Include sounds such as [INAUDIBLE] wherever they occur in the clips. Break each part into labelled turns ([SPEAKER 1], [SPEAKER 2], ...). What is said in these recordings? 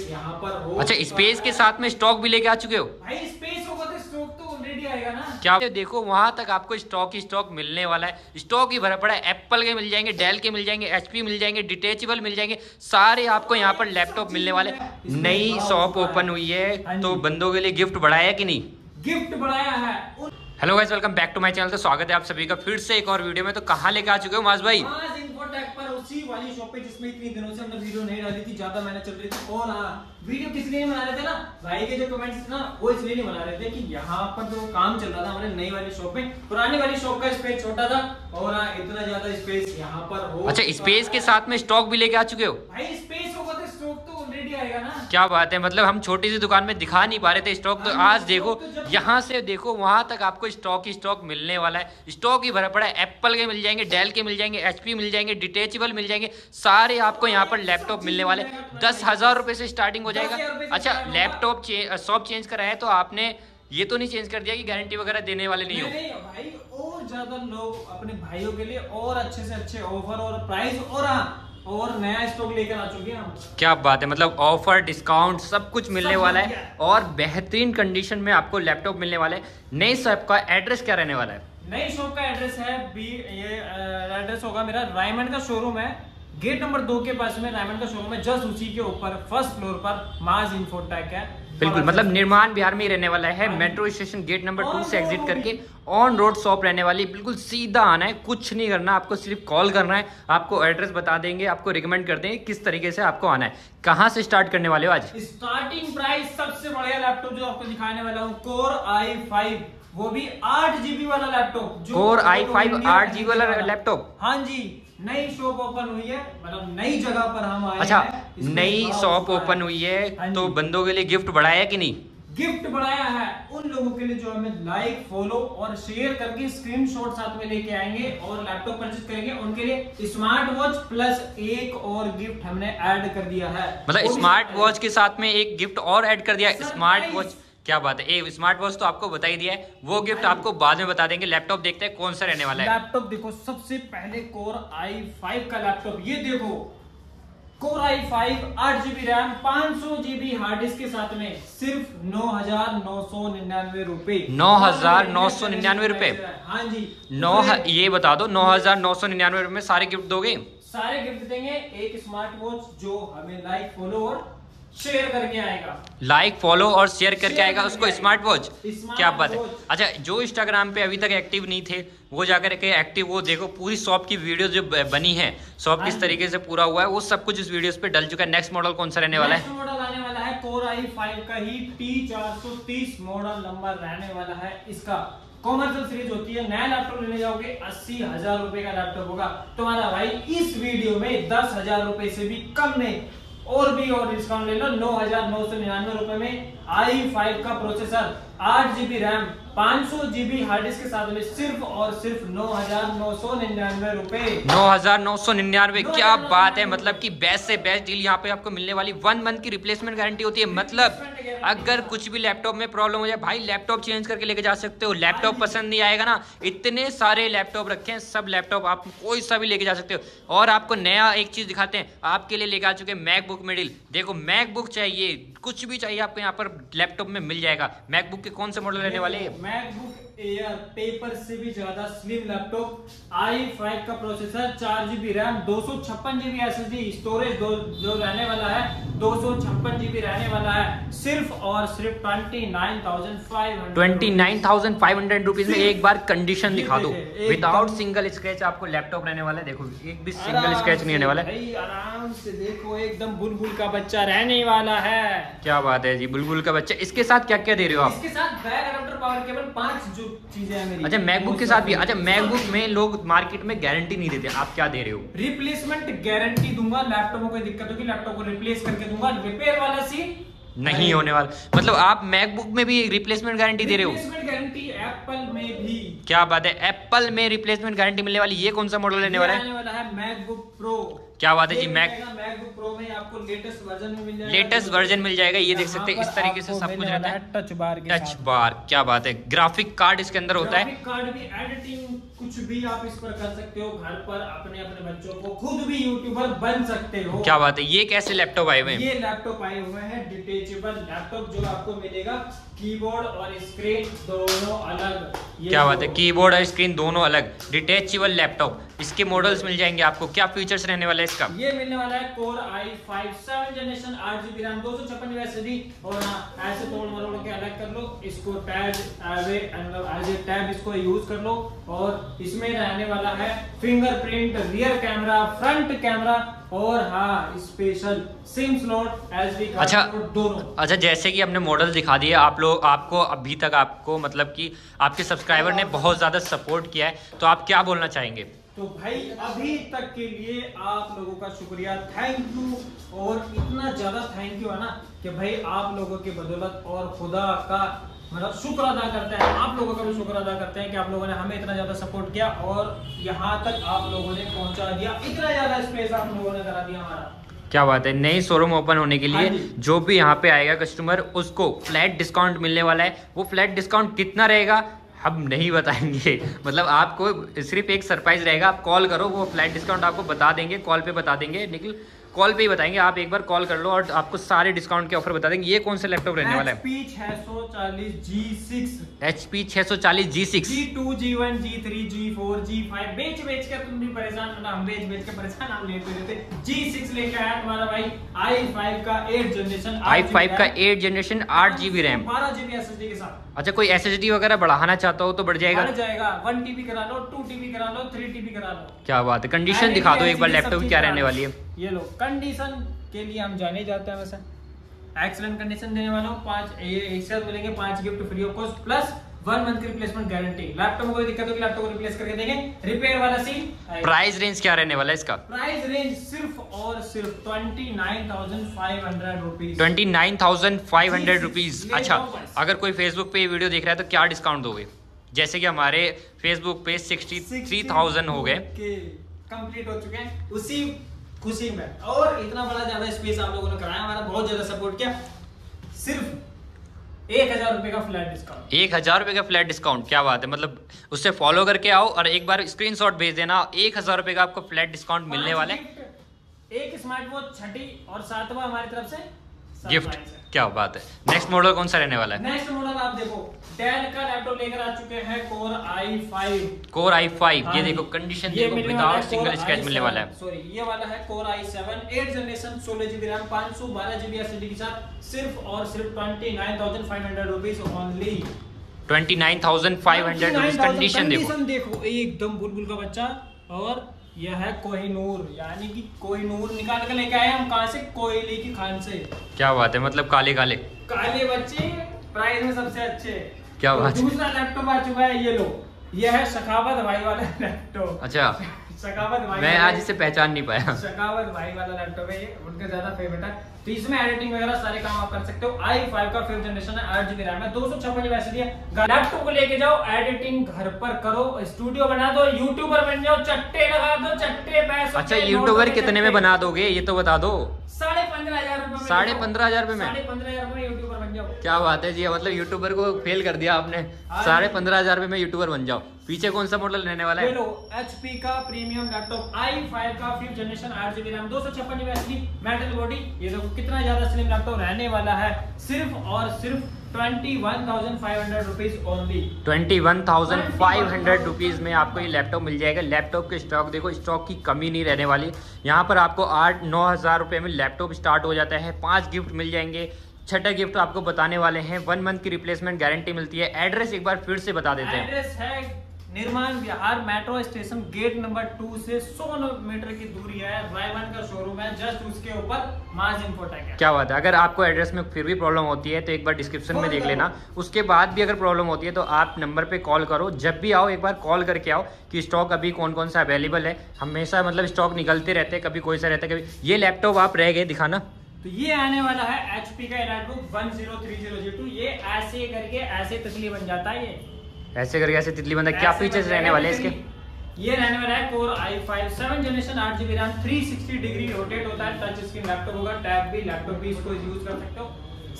[SPEAKER 1] यहाँ पर हो
[SPEAKER 2] अच्छा स्पेस के साथ में स्टॉक भी लेके आ चुके हो?
[SPEAKER 1] भाई स्पेस होगा तो स्टॉक तो ऑलरेडी आएगा ना।
[SPEAKER 2] क्या देखो वहाँ तक आपको स्टॉक ही स्टॉक मिलने वाला है। स्टॉक ही भरा पड़ा है। एप्पल के मिल जाएँगे डेल के मिल जाएँगे एचपी मिल जाएँगे डिटेचेबल मिल जाएँगे। सारे आपको यहाँ पर लैपटॉप मिलने वाले नई शॉप ओपन हुई है तो बंदों के लिए गिफ्ट बढ़ाया कि नहीं?
[SPEAKER 1] गिफ्ट बढ़ाया है।
[SPEAKER 2] Hello guys welcome back to my channel तो स्वागत है आप सभी का फिर से एक और वीडियो में। तो कहाँ लेके आ चुके हो माज भाई?
[SPEAKER 1] इन्फोटेक पर उसी वाली शॉप पे जिसमें इतनी दिनों से हमने वीडियो नहीं डाली थी ज़्यादा मेहनत चल रही थी। और हाँ वीडियो किस लिए बना रहे थे ना? भाई के जो कमेंट्स थे ना वो इसलिए नहीं बना रहे थे कि यहाँ पर जो काम चल रहा था हमारे नई वाली शॉप में पुरानी वाली शॉप का स्पेस छोटा था और हाँ इतना ज़्यादा स्पेस यहाँ पर हो
[SPEAKER 2] अच्छा स्पेस के साथ में स्टॉक भी लेके आ चुके हो?
[SPEAKER 1] भाई स्पेस होगा तो स्टॉक तो ऑलरेडी आएगा ना
[SPEAKER 2] क्या बात है? मतलब हम छोटी सी दुकान में दिखा नहीं पा रहे थे स्टॉक तो आज देखो यहाँ से देखो वहाँ तक आपको स्टॉक ही स्टॉक मिलने वाला है। स्टॉक ही भरा पड़ा है। एप्पल के मिल जाएँगे डेल के मिल जाएँगे एचपी मिल जाएँगे डिटेचेबल मिल जाएँगे सारे आपको यहाँ पर लैपटॉप मिलने वाले दस हज़ार रुपए से स्टार्टिंग हो जाएगा। अच्छा लैपटॉप शॉप चेंज कराया तो आपने ये तो नहीं चेंज कर दिया कि गारंटी वगैरह देने वाले नहीं हो?
[SPEAKER 1] नहीं भाई और ज़्यादा लोग अपने भाइयों के लिए और अच्छे से अच्छे ऑफ़र और प्राइस और हाँ और नया स्टॉक लेकर आ चुके हैं हम।
[SPEAKER 2] क्या बात है मतलब ऑफ़र डिस्काउंट सब कुछ मिलने
[SPEAKER 1] सब
[SPEAKER 2] वाला है और बेहतरीन कंडीशन में आपको लैपटॉप मिलने वाला है। नई शॉप का एड्रेस क्या रहने वाला है?
[SPEAKER 1] नई शॉप का एड्रेस है बी ये एड्रेस होगा मेरा रायमंड का शोरूम है। गेट नंबर दो के पास में रायमंड का शोरूम है जस्ट उसी के ऊपर फ़र्स्ट फ्लोर पर माज इन्फोटेक है।
[SPEAKER 2] बिल्कुल मतलब निर्माण बिहार में ही रहने वाला है। Metro station gate number two से एग्जिट करके ऑन रोड शॉप रहने वाली बिल्कुल सीधा आना है कुछ नहीं करना आपको सिर्फ़ कॉल करना है आपको एड्रेस बता देंगे आपको रिकमेंड कर देंगे किस तरीके से आपको आना है। कहाँ से स्टार्ट करने वाले हो आज?
[SPEAKER 1] स्टार्टिंग प्राइस सबसे बढ़िया लैपटॉप जो आपको दिखाने वाला हूँ कोर आई फाइव वो भी आठ जीबी वाला लैपटॉप
[SPEAKER 2] कोर आई फाइव आठ जीबी वाला। लैपटॉप
[SPEAKER 1] हाँ। जी नई शॉप ओपन हुई है मतलब नई जगह पर हम आए
[SPEAKER 2] अच्छा नई शॉप ओपन हुई
[SPEAKER 1] हाँ
[SPEAKER 2] है तो बंदों के लिए गिफ्ट बढ़ाया कि नहीं?
[SPEAKER 1] गिफ्ट बढ़ाया है। उन लोगों के लिए जो हमें लाइक फॉलो और शेयर करके स्क्रीनशॉट साथ में लेके आएँगे और लैपटॉप परचेज करेंगे उनके लिए स्मार्ट वॉच प्लस एक और गिफ्ट हमने ऐड कर दिया है।
[SPEAKER 2] मतलब स्मार्ट वॉच के साथ में एक गिफ्ट और ऐड कर दिया स्मार्ट वॉच क्या बात है? ए स्मार्ट वॉच तो आपको बता ही दिया है। वो गिफ्ट आपको बाद में बता देंगे। लैपटॉप देखते हैं कौन सा रहने वाला है।
[SPEAKER 1] लैपटॉप देखो सबसे पहले कोर आई फाइव का लैपटॉप ये देखो। कोर आई फाइव आठ जीबी रैम पाँच सौ जीबी हार्ड डिस्क के साथ में सिर्फ़ नौ हज़ार नौ सौ निन्यानवे रूपए।
[SPEAKER 2] 9,999 रुपए?
[SPEAKER 1] हाँ जी।
[SPEAKER 2] नौ ये बता दो नौ हज़ार नौ सौ निन्यानवे रूपए में सारे गिफ्ट दोगे?
[SPEAKER 1] सारे गिफ्ट देंगे एक स्मार्ट वॉच जो हमें लाइक फॉलो और शेयर करके आएगा।
[SPEAKER 2] लाइक फॉलो और शेयर करके आएगा उसको स्मार्ट वॉच क्या बात है? अच्छा जो इंस्टाग्राम पे अभी तक एक्टिव नहीं थे वो जाकर के एक्टिव वो देखो पूरी शॉप की वीडियो जो बनी है शॉप
[SPEAKER 1] हाँ।
[SPEAKER 2] किस तरीके से पूरा हुआ है वो सब कुछ इस वीडियोस पे डल चुका है। नेक्स्ट मॉडल कौन सा रहने वाला है?
[SPEAKER 1] मॉडल आने वाला है कोर आई फाइव का ही टी चार सौ तीस मॉडल नंबर रहने वाला है इसका। कॉमर्शियल सीरीज़ होती है नया लैपटॉप लेने जाओगे अस्सी हज़ार रुपए का लैपटॉप होगा। तुम्हारा भाई इस वीडियो में दस हज़ार रुपए से भी कम में और भी और डिस्काउंट ले लो। नौ हज़ार नौ सौ निन्यानवे रुपए में आई फाइव का प्रोसेसर आठ जीबी रैम पाँच सौ जीबी हार्ड डिस्क के साथ में सिर्फ़ और सिर्फ़ नौ हज़ार नौ सौ निन्यानवे रुपए।
[SPEAKER 2] नौ हज़ार नौ सौ निन्यानवे क्या बात है? मतलब कि बेस्ट से बेस्ट डील यहाँ पे आपको मिलने वाली वन मंथ की रिप्लेसमेंट गारंटी होती है। मतलब अगर कुछ भी लैपटॉप में प्रॉब्लम हो जाए भाई लैपटॉप चेंज करके लेके जा सकते हो। लैपटॉप पसंद नहीं आएगा ना। इतने सारे लैपटॉप रखे हैं सब लैपटॉप आप कोई सा भी लेके जा सकते हो। और आपको नया एक चीज़ दिखाते हैं आपके लिए लेके आ चुके हैं मैकबुक मिडिल देखो मैकबुक चाहिए कुछ भी चाहिए आपको यहाँ पर लैपटॉप में मिल जाएगा। मैकबुक के कौन से मॉडल रहने वाले?
[SPEAKER 1] मैकबुक एयर पेपर से भी ज़्यादा स्लिम लैपटॉप आई फाइव का प्रोसेसर चार जीबी रैम दो सौ छप्पन GB S S D storage जो रहने वाला है दो सौ छप्पन जीबी रहने वाला है। सिर्फ़ और सिर्फ़ twenty nine thousand five
[SPEAKER 2] twenty nine thousand five hundred rupees में एक बार कंडीशन दिखा दो। विदाउट सिंगल स्क्रेच आपको लैपटॉप रहने वाला है। देखो एक भी सिंगल स्क्रैच नहीं रहने वाला है।
[SPEAKER 1] आराम से देखो एकदम बुलबुल का बच्चा रहने वाला है।
[SPEAKER 2] क्या बात है जी बुलबुल का बच्चा। इसके साथ क्या क्या दे रहे हो आप?
[SPEAKER 1] इसके साथ बैक अडाप्टर पावर केबल पाँच जो चीज़ें हैं मेरी।
[SPEAKER 2] अच्छा मैकबुक के साथ भी अच्छा मैकबुक में लोग मार्केट में गारंटी नहीं देते आप क्या दे रहे हो?
[SPEAKER 1] रिप्लेसमेंट गारंटी दूँगा लैपटॉप में कोई दिक्कत होगी लैपटॉप को रिप्लेस करके दूँगा रिपेयर वाला सी
[SPEAKER 2] नहीं होने वाला। मतलब आप मैकबुक में भी रिप्लेसमेंट गारंटी दे रहे हो?
[SPEAKER 1] रिप्लेसमेंट गारंटी एप्पल में भी।
[SPEAKER 2] क्या बात है? एप्पल में रिप्लेसमेंट गारंटी मिलने वाली ये कौन सा मॉडल लेने वाला है?
[SPEAKER 1] वाला है मैकबुक प्रो
[SPEAKER 2] क्या बात है जी, Mac-
[SPEAKER 1] मैकबुक प्रो में आपको लेटेस्ट वर्जन मिल जाएगा।
[SPEAKER 2] लेटेस्ट वर्जन मिल जाएगा ये देख सकते हैं इस तरीके से सब कुछ रहता है।
[SPEAKER 1] टच बार के
[SPEAKER 2] टच बार क्या बात है ग्राफिक कार्ड इसके अंदर होता है।
[SPEAKER 1] कार्ड भी एडिटिंग कुछ भी आप इस पर कर सकते हो घर पर अपने अपने बच्चों को खुद भी यूट्यूबर बन सकते हो।
[SPEAKER 2] क्या बात है ये कैसे लैपटॉप आए हुए हैं?
[SPEAKER 1] ये लैपटॉप आए हुए हैं डिटेचेबल लैपटॉप जो आपको मिलेगा कीबोर्ड और स्क्रीन दोनों अलग। ये
[SPEAKER 2] क्या बात है? कीबोर्ड और स्क्रीन दोनों अलग। डिटेचेबल लैपटॉप इसके मॉडल्स मिल जाएँगे आपको। क्या फीचर्स रहने वाला है इसका?
[SPEAKER 1] ये मिलने वाला है core I five seven generation आठ जीबी रैम दो सौ छप्पन और हाँ ऐसे तोड़ मरोड़ के अलग कर लो। इसको टैब एज ए टैब इसको यूज़ कर लो। और इसमें रहने वाला है fingerprint rear camera front camera और हाँ स्पेशल सिम स्लॉट एसडी
[SPEAKER 2] अच्छा
[SPEAKER 1] दोनों।
[SPEAKER 2] अच्छा जैसे कि हमने मॉडल दिखा दिए आप लोग आपको अभी तक आपको मतलब कि आपके सब्सक्राइबर ने बहुत ज़्यादा सपोर्ट किया है तो आप क्या बोलना चाहेंगे?
[SPEAKER 1] तो भाई अभी तक के लिए आप लोगों का शुक्रिया। थैंक यू और इतना ज़्यादा थैंक यू है ना कि भाई आप लोगों की बदौलत और खुदा का मतलब शुक्र अदा करते हैं। आप लोगों का भी शुक्र अदा करते हैं कि आप लोगों ने हमें इतना ज़्यादा सपोर्ट किया और यहाँ तक आप लोगों ने पहुँचा दिया। इतना ज़्यादा स्पेस आप लोगों ने करा दिया हमारा।
[SPEAKER 2] क्या बात है? नई शोरूम ओपन होने के
[SPEAKER 1] हाँ
[SPEAKER 2] लिए
[SPEAKER 1] जो
[SPEAKER 2] भी यहाँ पे आएगा कस्टमर उसको फ्लैट डिस्काउंट मिलने वाला है। वो फ्लैट डिस्काउंट कितना रहेगा हम नहीं बताएँगे। [LAUGHS] मतलब आपको सिर्फ़ एक सरप्राइज़ रहेगा। आप कॉल करो वो फ्लैट डिस्काउंट आपको बता देंगे कॉल पे बता देंगे। निखिल कॉल पे ही बताएँगे आप एक बार कॉल कर लो और आपको सारे डिस्काउंट के ऑफ़र बता देंगे। ये कौन सा लैपटॉप रहने वाला है?
[SPEAKER 1] HP 640 G6
[SPEAKER 2] एच पी छः सौ चालीस G six.
[SPEAKER 1] G2 G1 G3 G4 G5 बेच बेच के तुम भी परेशान हम बेच बेच के परेशान हम लेते रहते। G6 लेके आया तुम्हारा भाई i5 का 8 जनरेशन
[SPEAKER 2] आई फाइव का एट जनरेशन आठ G B RAM.
[SPEAKER 1] 12 GB SSD के साथ।
[SPEAKER 2] अच्छा कोई एस एच डी वगैरह बढ़ाना चाहता हो तो बढ़ जाएगा।
[SPEAKER 1] बढ़ जाएगा। 1 टीबी करा लो 2 टीबी करा लो 3 टीबी करा लो।
[SPEAKER 2] क्या बात है कंडीशन दिखा दो एक बार लैपटॉप क्या रहने वाली है।
[SPEAKER 1] ये लो कंडीशन के लिए हम जाने जाते हैं वैसे। एक्सलेंट कंडीशन देने वाला हूँ पाँच एक साथ मिलेंगे पाँच gift free of cost plus one month की रिप्लेसमेंट गारंटी लैपटॉप में कोई दिक्कत होगी लैपटॉप को रिप्लेस करके देंगे। रिपेयर वाला सीन
[SPEAKER 2] प्राइस रेंज क्या रहने वाला है इसका?
[SPEAKER 1] प्राइस रेंज सिर्फ़ और सिर्फ़ twenty nine thousand five hundred rupees
[SPEAKER 2] twenty nine thousand five hundred rupees अच्छा अगर कोई फेसबुक पे वीडियो देख रहा है तो क्या डिस्काउंट दोगे? जैसे कि हमारे फेसबुक पे सिक्सटी थ्री थाउज़ेंड हो गए।
[SPEAKER 1] कंप्लीट हो चुके हैं। उसी खुशी में। और इतना बड़ा ज़्यादा स्पेस आप लोगों ने कराया हमारा बहुत ज़्यादा सपोर्ट किया। सिर्फ़ एक हज़ार रुपए का फ्लैट डिस्काउंट
[SPEAKER 2] एक हज़ार रुपए का फ्लैट डिस्काउंट क्या बात है? मतलब उससे फॉलो करके आओ और एक बार स्क्रीनशॉट भेज देना एक हज़ार रुपए का आपको फ्लैट डिस्काउंट मिलने वाले है।
[SPEAKER 1] एक स्मार्ट वॉच छठी और सातवा हमारी तरफ़ से
[SPEAKER 2] गिफ्ट। क्या बात है। नेक्स्ट मॉडल कौन सा रहने वाला है?
[SPEAKER 1] नेक्स्ट मॉडल आप देखो डेल का लैपटॉप लेकर आ चुके हैं core I five
[SPEAKER 2] core I five ये देखो कंडीशन देखो विदाउट सिंगल स्क्रैच मिलने वाला है।
[SPEAKER 1] सॉरी ये वाला है core I seven eight generation सोलह जीबी रैम पाँच सौ बारह जीबी एसएसडी के साथ सिर्फ़ और सिर्फ़ twenty nine thousand five hundred rupees only
[SPEAKER 2] twenty nine thousand five hundred rupees condition देखो।
[SPEAKER 1] कंडीशन देखो एकदम बुलबुल का बच्चा और यह है कोहिनूर यानी कि कोहिनूर निकाल के लेके आए हम कहा से? कोयले की खान से।
[SPEAKER 2] क्या बात है मतलब काले काले।
[SPEAKER 1] काले बच्चे प्राइस में सबसे अच्छे।
[SPEAKER 2] क्या बात है?
[SPEAKER 1] दूसरा लैपटॉप आ चुका है ये लो। यह है सखावत भाई वाला लैपटॉप
[SPEAKER 2] अच्छा।
[SPEAKER 1] भाई
[SPEAKER 2] मैं आज इसे पहचान नहीं पाया।
[SPEAKER 1] सखावत भाई वाला लैपटॉप है ये उनका ज़्यादा फेवरेट है। तो इसमें एडिटिंग वगैरह सारे काम आप कर सकते हो। आई फाइव का फिफ्थ जनरेशन है आठ जीबी रैम है दो सौ छप्पन वैसे दिया लैपटॉप को लेके जाओ एडिटिंग घर पर करो स्टूडियो बना दो यूट्यूबर बन जाओ चट्टे लगा दो चट्टे पैसों
[SPEAKER 2] अच्छा यूट्यूबर कितने में बना दोगे? ये तो बता दो।
[SPEAKER 1] साढ़े पंद्रह हज़ार रुपए में
[SPEAKER 2] साढ़े पंद्रह हज़ार रुपए में?
[SPEAKER 1] साढ़े पंद्रह हज़ार रुपए यूट्यूबर बन जाओ।
[SPEAKER 2] क्या बात है जी मतलब यूट्यूबर को फेल कर दिया आपने।
[SPEAKER 1] हाँ।
[SPEAKER 2] साढ़े पंद्रह हज़ार रुपए में यूट्यूबर बन जाओ पीछे कौन सा मॉडल रहने वाला
[SPEAKER 1] ये
[SPEAKER 2] है
[SPEAKER 1] लो HP का प्रीमियम लैपटॉप i5 का फिफ्थ जनरेशन आठ जीबी रैम दो सौ छप्पन जीबी मेटल बॉडी ये देखो कितना ज़्यादा स्लिम लैपटॉप रहने वाला है। सिर्फ़ और सिर्फ़ twenty one thousand five hundred rupees only
[SPEAKER 2] twenty one thousand five hundred rupees में आपको ये लैपटॉप मिल जाएगा। लैपटॉप के स्टॉक देखो स्टॉक की कमी नहीं रहने वाली। यहाँ पर आपको आठ नौ हज़ार रुपए में लैपटॉप स्टार्ट हो जाता है। पाँच गिफ्ट मिल जाएँगे। छठा गिफ्ट आपको बताने वाले हैं। वन मंथ की रिप्लेसमेंट गारंटी मिलती है। एड्रेस एक बार फिर से बता देते हैं।
[SPEAKER 1] एड्रेस है Nirman Vihar metro station gate number two से 100 मीटर की दूरी है। रायवन का शोरूम है जस्ट उसके ऊपर माज इन्फोटेक है।
[SPEAKER 2] क्या बात है? अगर आपको एड्रेस में फिर भी प्रॉब्लम होती है तो एक बार डिस्क्रिप्शन में देख लेना। उसके बाद भी अगर प्रॉब्लम होती है तो आप नंबर पे कॉल करो। जब भी आओ एक बार कॉल करके आओ कि स्टॉक अभी कौन कौन सा अवेलेबल है। हमेशा मतलब स्टॉक निकलते रहते हैं कभी कोई सा रहता है कभी ये लैपटॉप आप रह गए दिखाना।
[SPEAKER 1] तो ये आने वाला है HP का एलाइटबुक 1030G2 ये ऐसे करके ऐसे तकली बन जाता है ये।
[SPEAKER 2] ऐसे करके ऐसे तितली बंदा क्या फीचर्स रहने वाले हैं इसके?
[SPEAKER 1] ये रहने वाला है core I five seven generation आठ GB RAM three sixty degree rotate होता है टच स्क्रीन लैपटॉप होगा टैब भी लैपटॉप भी इसको यूज़ कर सकते हो।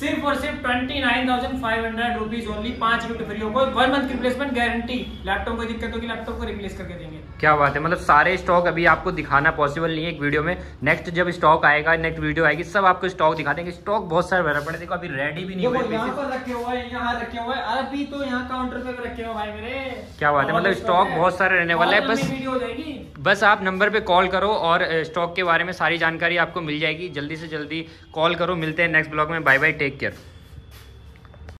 [SPEAKER 1] सिर्फ़ और सिर्फ़ twenty nine thousand five hundred rupees only पाँच गिफ्ट फ्री होगा वन मंथ की रिप्लेसमेंट गारंटी लैपटॉप को दिक्कत होगी लैपटॉप को रिप्लेस करके देंगे।
[SPEAKER 2] क्या बात है? मतलब सारे स्टॉक अभी आपको दिखाना पॉसिबल नहीं है एक वीडियो में। नेक्स्ट जब स्टॉक आएगा नेक्स्ट वीडियो आएगी सब आपको स्टॉक दिखा देंगे। स्टॉक बहुत सारे भरा पड़े देखो अभी रेडी भी नहीं
[SPEAKER 1] देखो
[SPEAKER 2] हुए
[SPEAKER 1] यहाँ पर रखे हुए हैं यहाँ रखे हुए हैं। अभी तो यहाँ काउंटर पे भी रखे हुए हैं भाई मेरे।
[SPEAKER 2] क्या बात है? मतलब स्टॉक बहुत सारे रहने वाला है। बस बस आप नंबर पे कॉल करो और स्टॉक के बारे में सारी जानकारी आपको मिल जाएगी। जल्दी से जल्दी कॉल करो। मिलते हैं नेक्स्ट ब्लॉग में। Bye bye take care